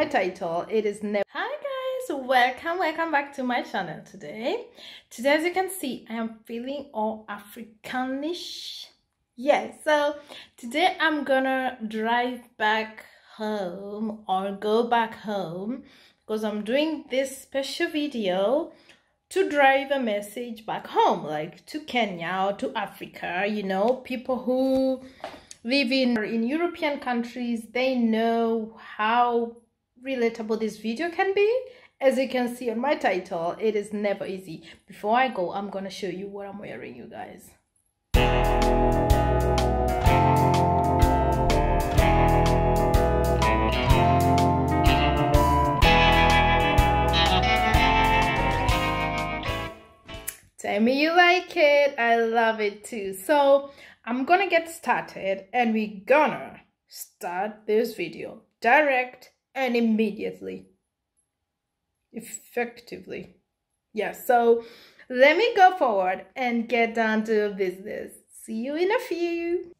my title it is never hi guys welcome welcome back to my channel today. Today as you can see i am feeling all africanish. Yes so today i'm gonna drive back home or go back home because i'm doing this special video to drive a message back home like to kenya or to africa you know people who live in in european countries they know how relatable this video can be as you can see on my title it is never easy before i go i'm gonna show you what i'm wearing you guys Tell me you like it. I love it too. So I'm gonna get started and we're gonna start this video direct and immediately. Effectively. Yeah so let me go forward and get down to business. See you in a few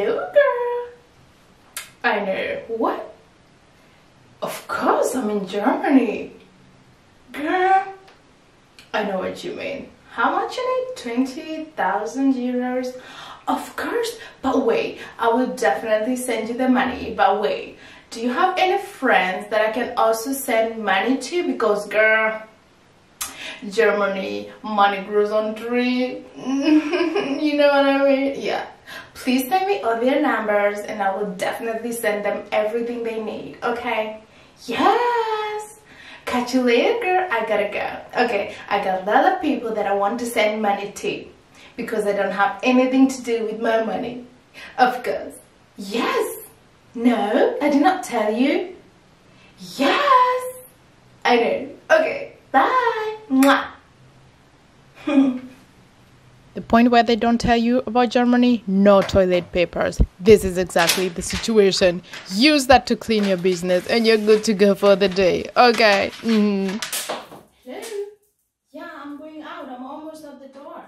Hello, girl. I know. What? Of course, I'm in Germany. Girl, I know what you mean. How much you need? 20,000 euros? Of course, but wait, I will definitely send you the money. But wait, do you have any friends that I can also send money to? Because, girl, Germany, money grows on tree. you know what I mean? Yeah. Please send me all their numbers and I will definitely send them everything they need, okay? Yes! Catch you later, girl. I gotta go. Okay, I got a lot of people that I want to send money to because I don't have anything to do with my money. Of course. Yes! No, I did not tell you. Yes! I know. Okay, bye! Mwah! The point where they don't tell you about Germany, no toilet papers. This is exactly the situation. Use that to clean your business and you're good to go for the day. Okay. Mm. Yeah, I'm going out. I'm almost at the door.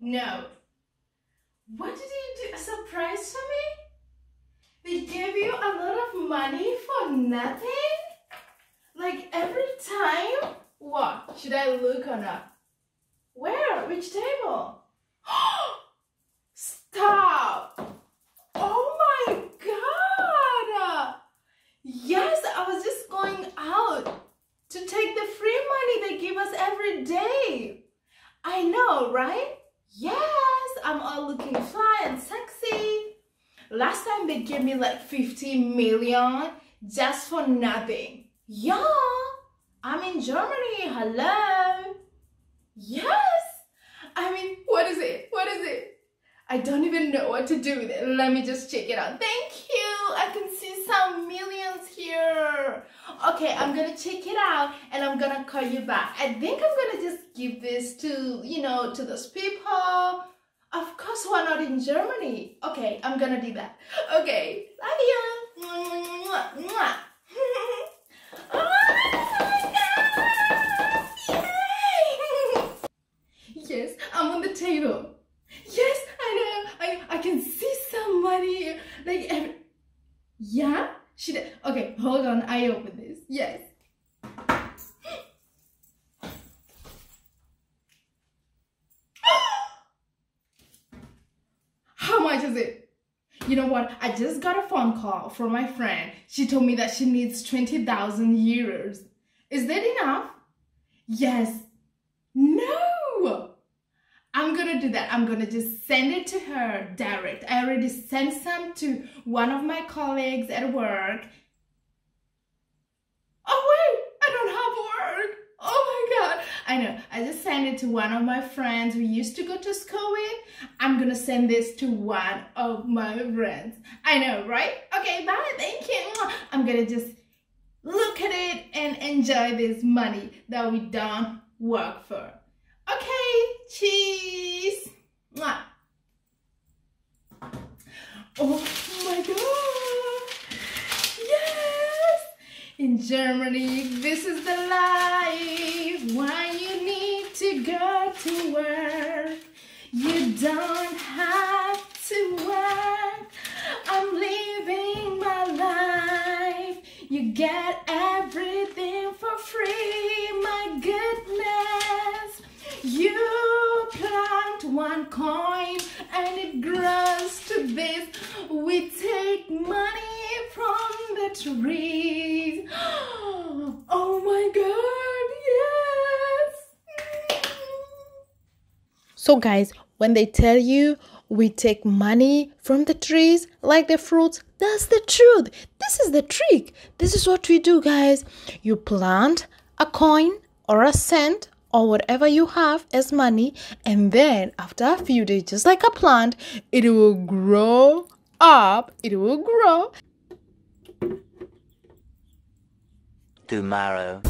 No. What did you do? A surprise for me? They gave you a lot of money for nothing? Like every time? What? Should I look or not? Where? Which table? Stop! Oh my god! Yes, I was just going out to take the free money they give us every day. I know, right? Yes, I'm all looking fly and sexy. Last time they gave me like 50 million just for nothing. Yeah, I'm in Germany. Hello. Yes. I mean, what is it? What is it? I don't even know what to do with it. Let me just check it out. Thank you. I can see some millions here. Okay, I'm gonna check it out and I'm gonna call you back. I think I'm gonna just give this to, you know, to those people. Of course, we're not in Germany? Okay, I'm gonna do that. Okay, love you. I open this. Yes. How much is it? You know what? I just got a phone call from my friend. She told me that she needs 20,000 euros. Is that enough? Yes. No. I'm gonna do that. I'm gonna just send it to her direct. I already sent some to one of my colleagues at work. Oh wait, I don't have work. Oh my god. I know. I just sent it to one of my friends we used to go to school with. I'm gonna send this to one of my friends. I know, right? Okay, bye. Thank you. I'm gonna just look at it and enjoy this money that we don't work for. Okay, cheese. Oh, my god! Yes! In Germany, this is the life. Why you need to go to work? You don't have to work. I'm living my life. You get everything for free. My goodness. You plant one coin and it grows to this. We take money from the trees. Oh my God, yes. So, guys, when they tell you we take money from the trees like the fruits, that's the truth. This is the trick. This is what we do, guys. You plant a coin or a cent or whatever you have as money, and then after a few days, just like a plant, it will grow up, it will grow. Tomorrow.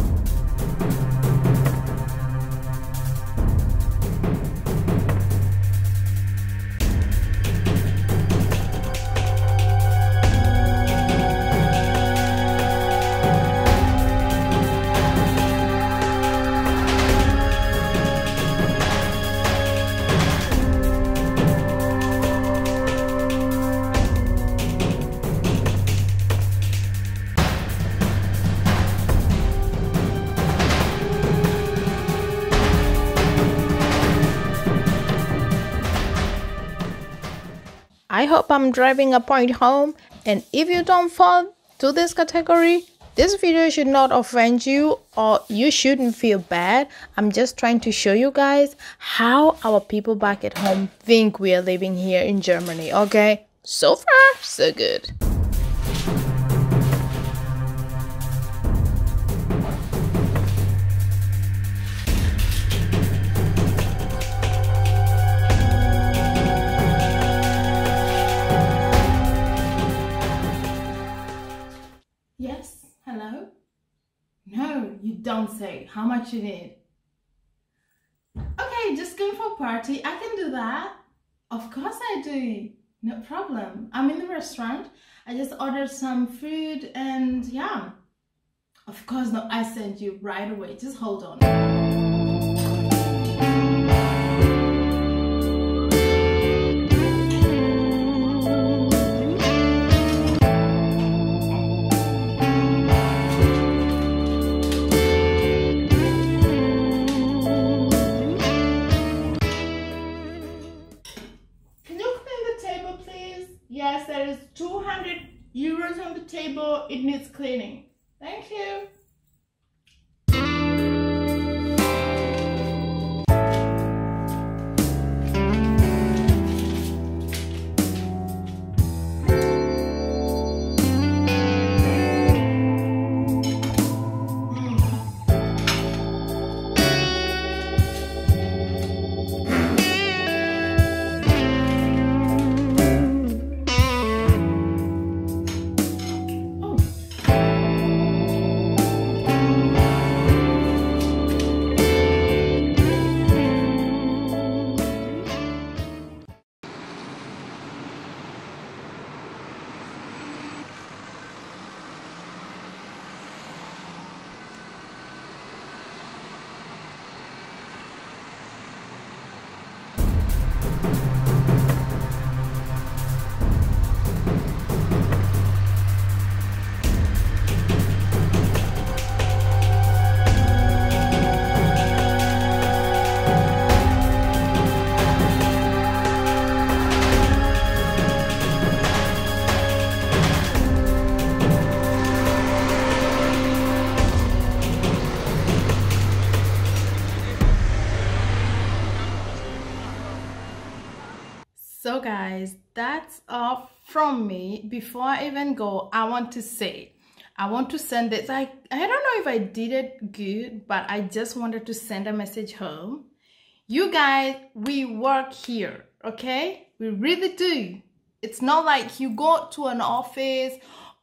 I hope I'm driving a point home. And if you don't fall to this category, this video should not offend you or you shouldn't feel bad. I'm just trying to show you guys how our people back at home think we are living here in Germany, okay? So far, so good. Don't say. How much you need? Okay, just going for a party. I can do that. Of course I do. No problem. I'm in the restaurant. I just ordered some food and yeah. Of course, no, I send you right away. Just hold on. So guys, that's all from me. Before I even go, I want to say, I want to send this. I, I don't know if I did it good, but I just wanted to send a message home. You guys, we work here, okay? We really do. It's not like you go to an office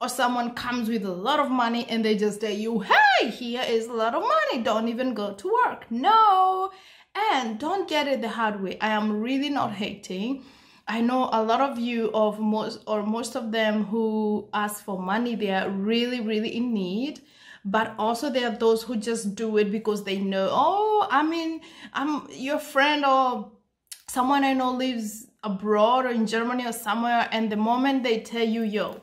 or someone comes with a lot of money and they just tell you, hey, here is a lot of money. Don't even go to work. No. And don't get it the hard way. I am really not hating. I know a lot of you of most or most of them who ask for money, they are really, really in need. But also there are those who just do it because they know, oh, I mean, I'm your friend or someone I know lives abroad or in Germany or somewhere, and the moment they tell you, yo,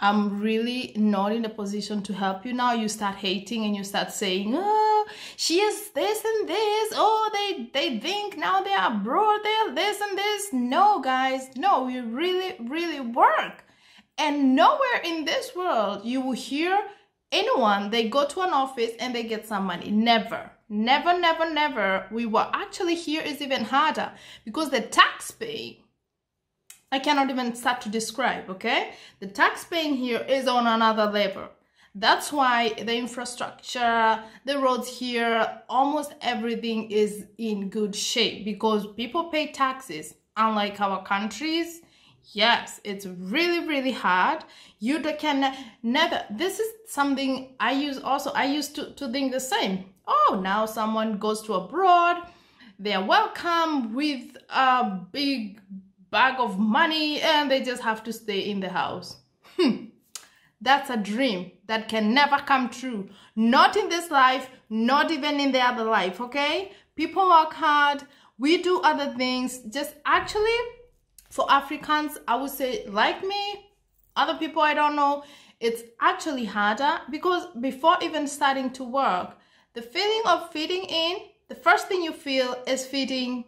I'm really not in a position to help you now, you start hating and you start saying, oh, she is this and this. Oh, they, they think now they are abroad, they're this and this. No, guys, no, we really, really work. And nowhere in this world you will hear anyone, they go to an office and they get some money. Never. Never, never, never. We were actually here is even harder because the tax pay I cannot even start to describe, okay? The tax paying here is on another level. That's why the infrastructure, the roads here, almost everything is in good shape because people pay taxes. Unlike our countries, yes, it's really, really hard. You can never, this is something I use also, I used to, to think the same. Oh, now someone goes to abroad, they're welcome with a big bag of money and they just have to stay in the house. Hmm. That's a dream that can never come true. Not in this life, not even in the other life, okay? People work hard, we do other things. Just actually, for Africans, I would say, like me, other people I don't know, it's actually harder because before even starting to work, the feeling of fitting in, the first thing you feel is fitting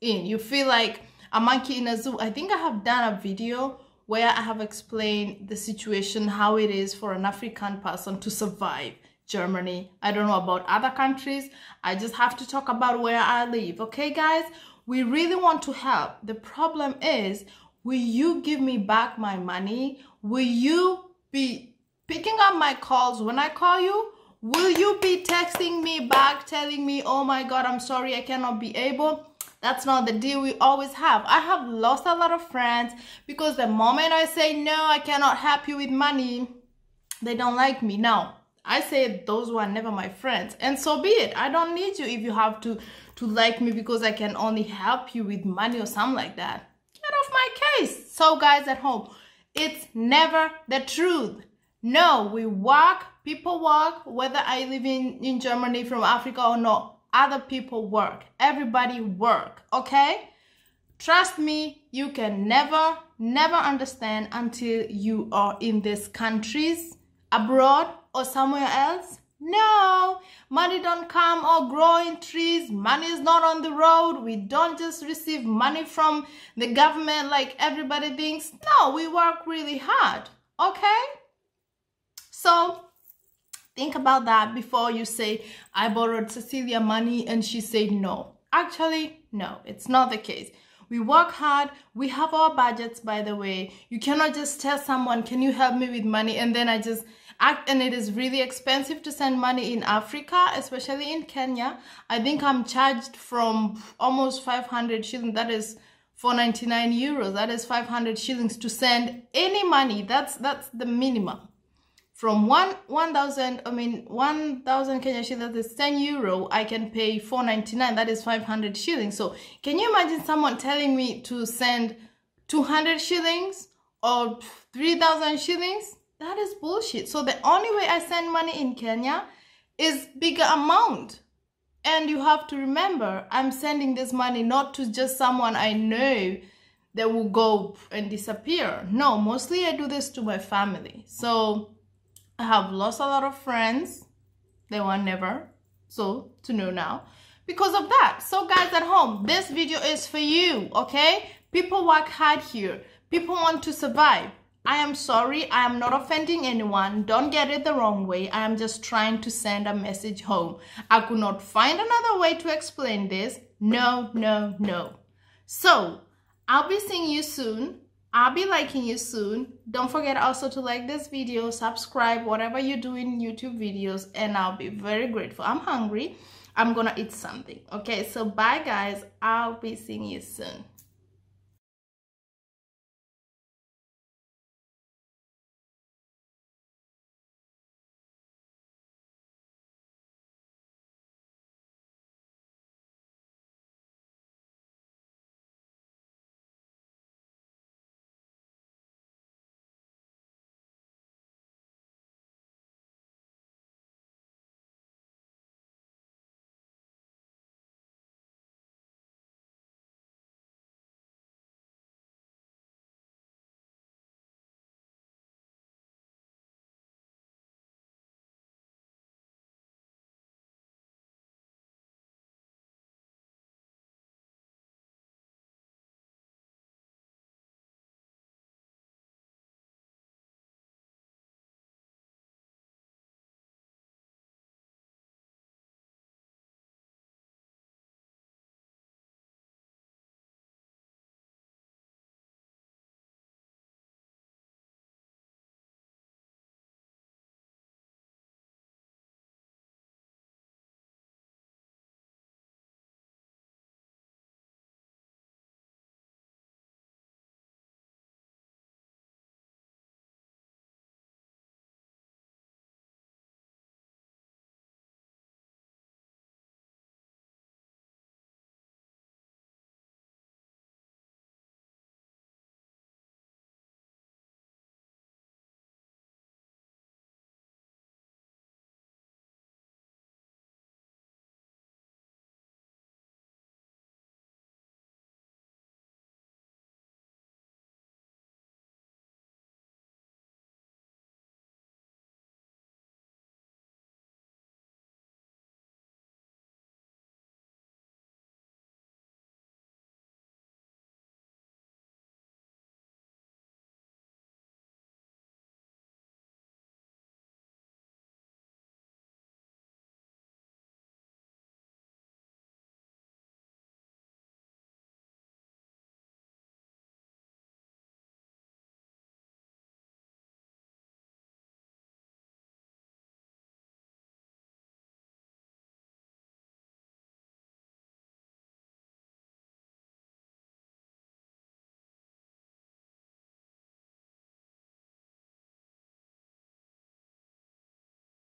in. You feel like a monkey in a zoo. I think I have done a video where I have explained the situation, how it is for an African person to survive Germany. I don't know about other countries. I just have to talk about where I live. Okay, guys? We really want to help. The problem is, will you give me back my money? Will you be picking up my calls when I call you? Will you be texting me back telling me, oh my God, I'm sorry, I cannot be able? That's not the deal we always have. I have lost a lot of friends because the moment I say, no, I cannot help you with money, they don't like me. Now, I say those were never my friends. And so be it. I don't need you if you have to, to like me because I can only help you with money or something like that. Get off my case. So guys at home, it's never the truth. No, we work, people work, whether I live in, in Germany from Africa or not other people work. Everybody work, okay? Trust me, you can never, never understand until you are in these countries, abroad or somewhere else. No, money don't come or grow in trees. Money is not on the road. We don't just receive money from the government like everybody thinks. No, we work really hard, okay? So Think about that before you say, I borrowed Cecilia money and she said no. Actually, no, it's not the case. We work hard. We have our budgets, by the way. You cannot just tell someone, can you help me with money? And then I just act, and it is really expensive to send money in Africa, especially in Kenya. I think I'm charged from almost 500 shillings. That is 499 euros. That is 500 shillings to send any money. That's, that's the minimum from one 1000 i mean 1000 kenya shillings is 10 euro i can pay 499 that is 500 shillings. So can you imagine someone telling me to send 200 shillings or 3000 shillings? That is bullshit. So the only way i send money in kenya is bigger amount. And you have to remember i'm sending this money not to just someone i know that will go and disappear. No mostly i do this to my family. So I have lost a lot of friends. They were never. So to know now because of that. So guys at home, this video is for you, okay? People work hard here. People want to survive. I am sorry. I am not offending anyone. Don't get it the wrong way. I am just trying to send a message home. I could not find another way to explain this. No, no, no. So, I'll be seeing you soon. I'll be liking you soon. Don't forget also to like this video, subscribe, whatever you do in YouTube videos, and I'll be very grateful. I'm hungry. I'm gonna eat something. Okay, so bye guys. I'll be seeing you soon.